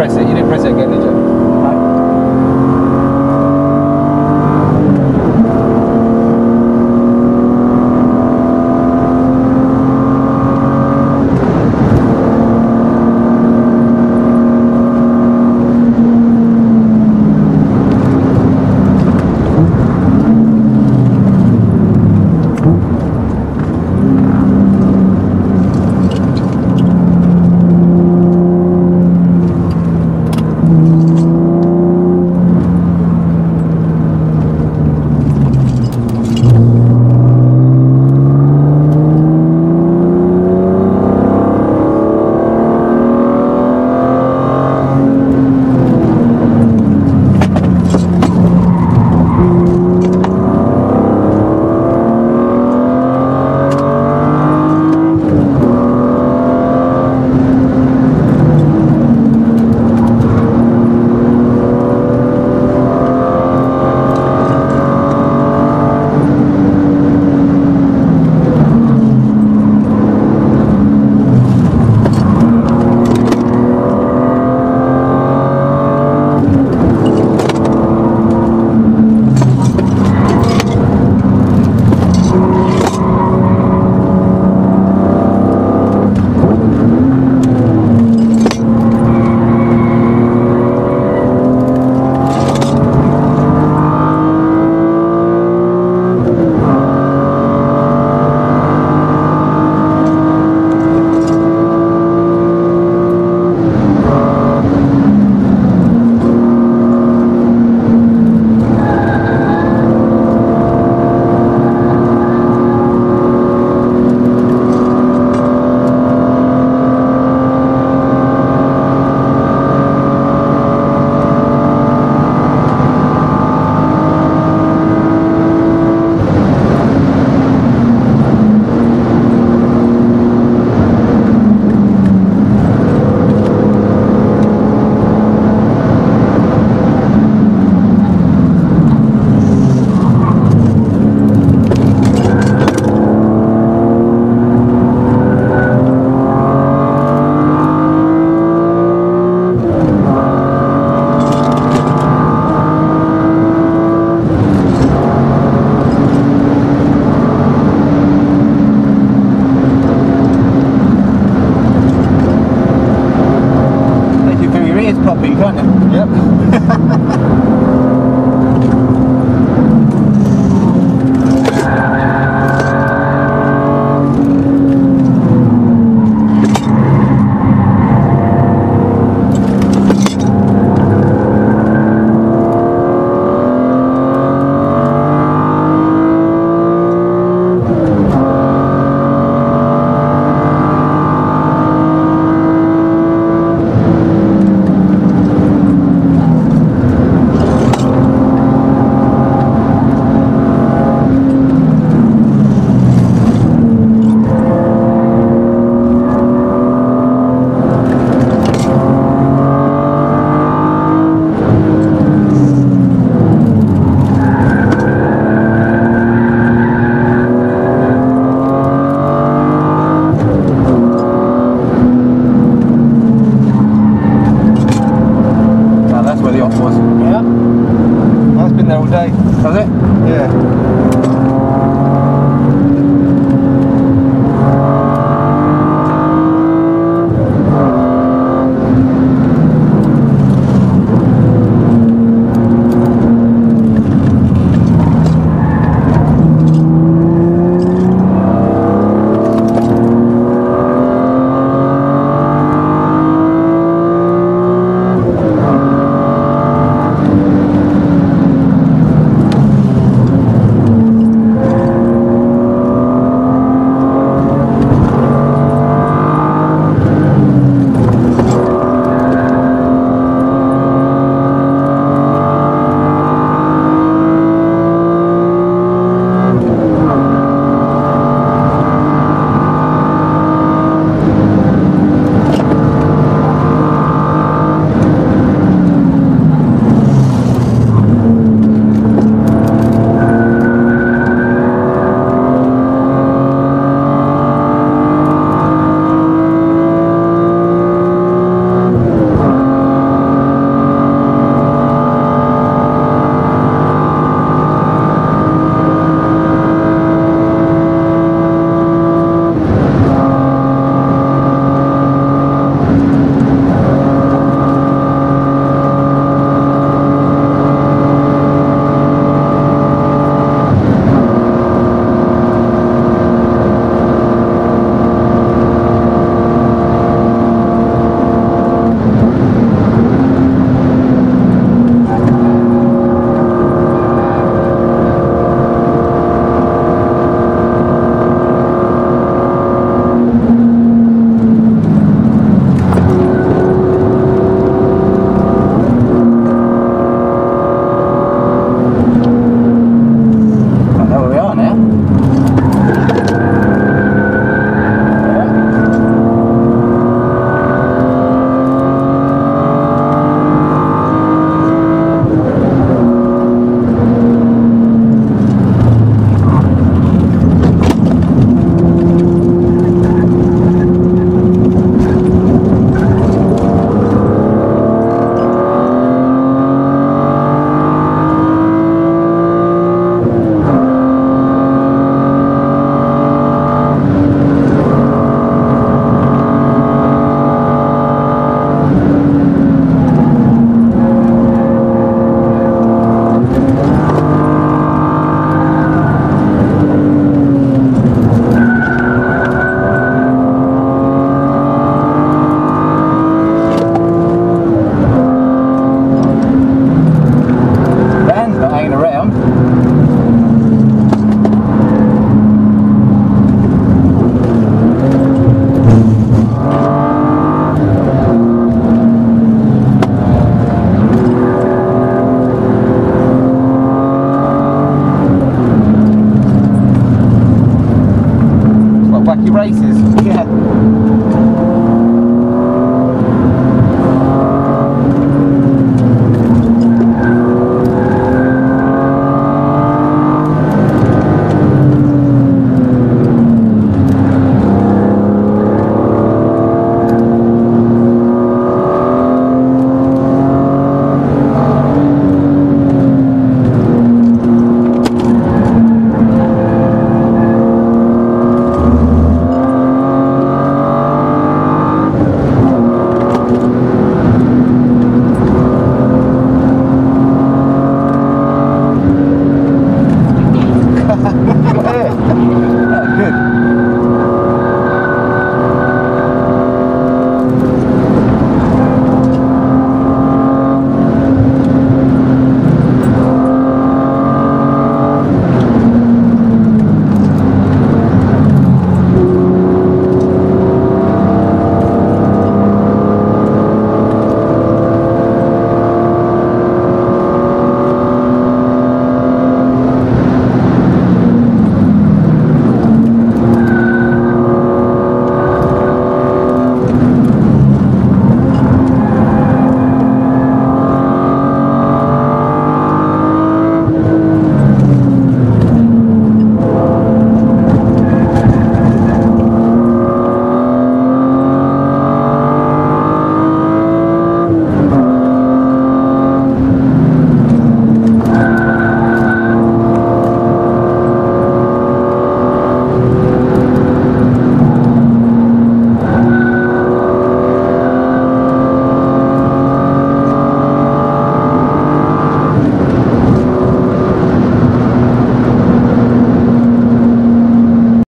press it. You didn't press it again, did you? stopping, can't it? Yep. around. Wacky races. Yeah.